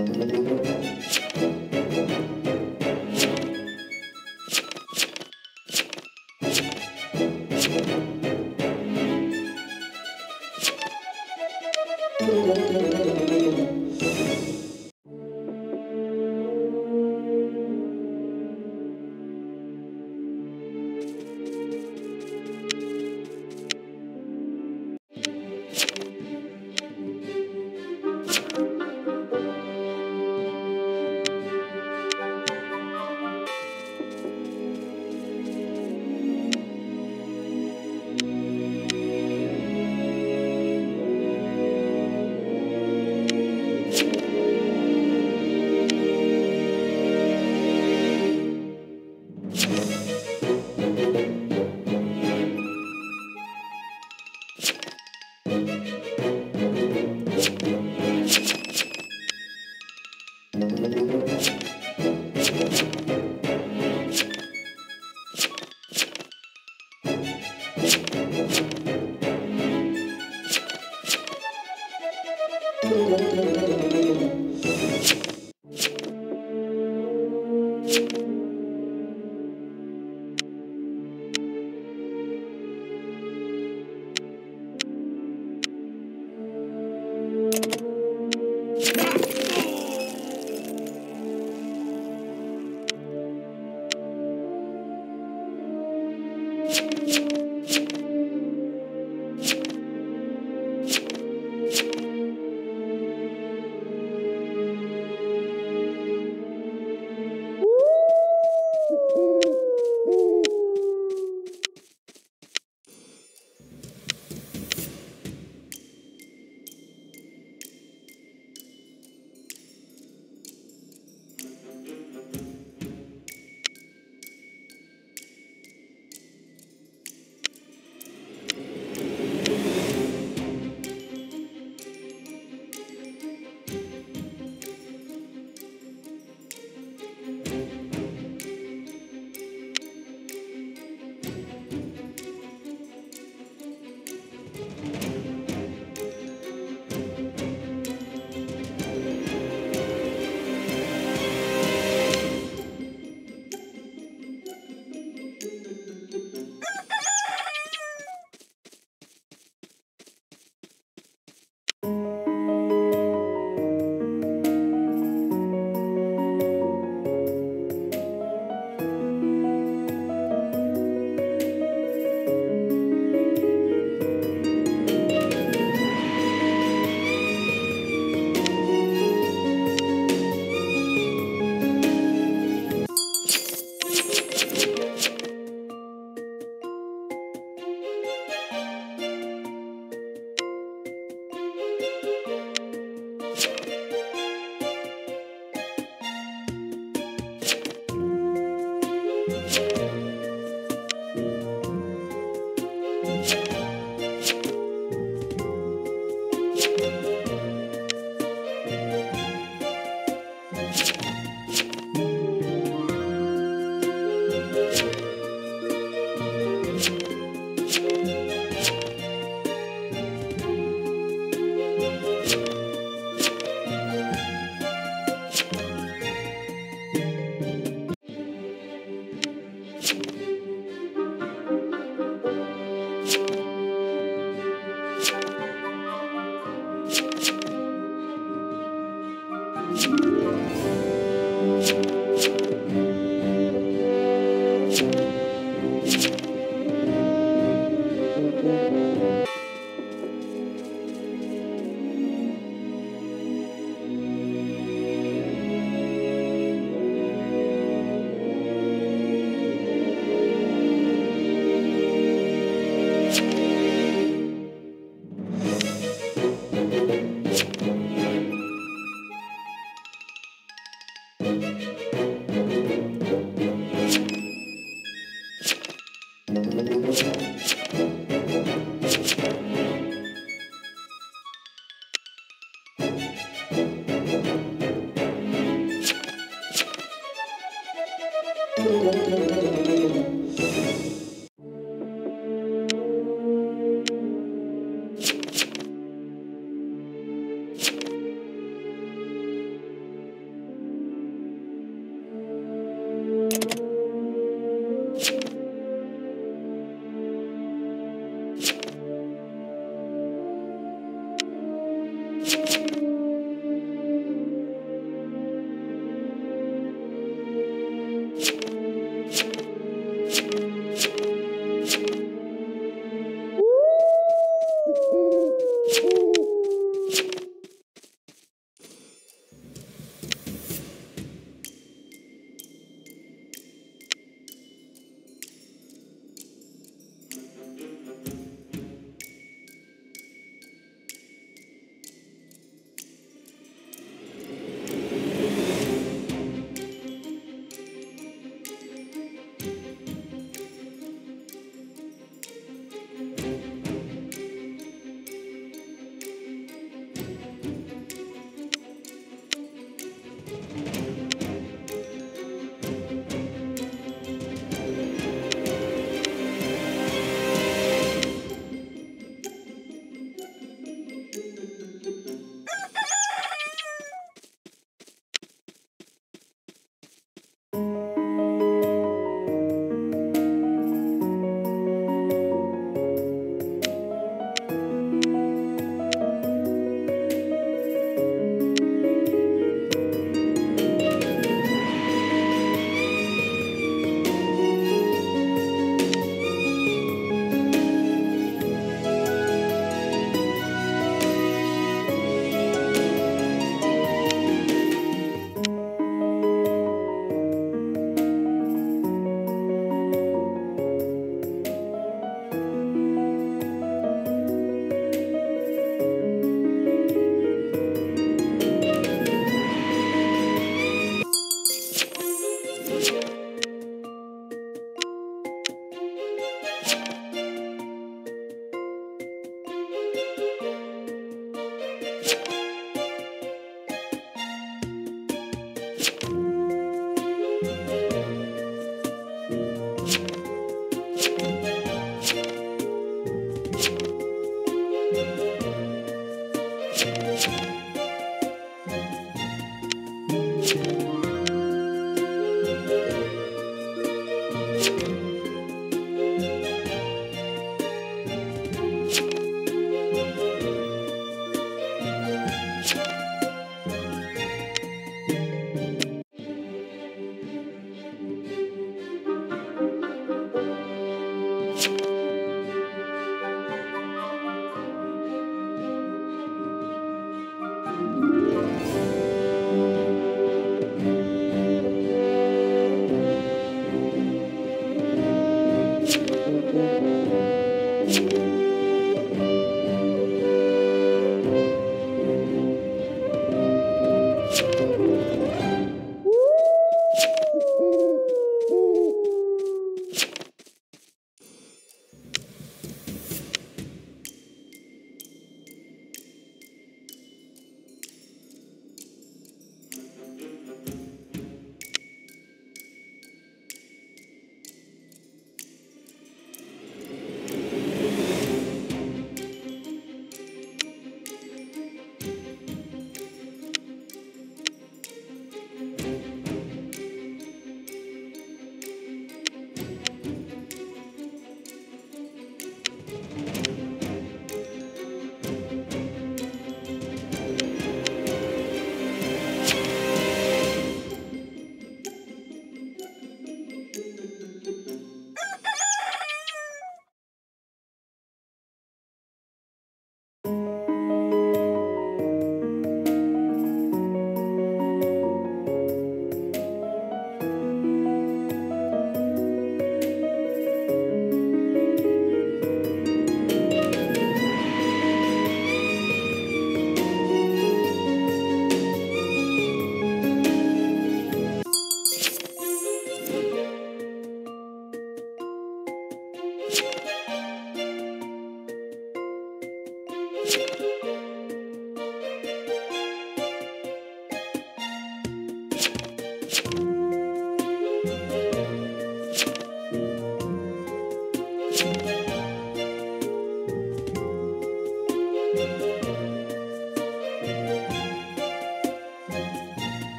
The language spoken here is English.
Música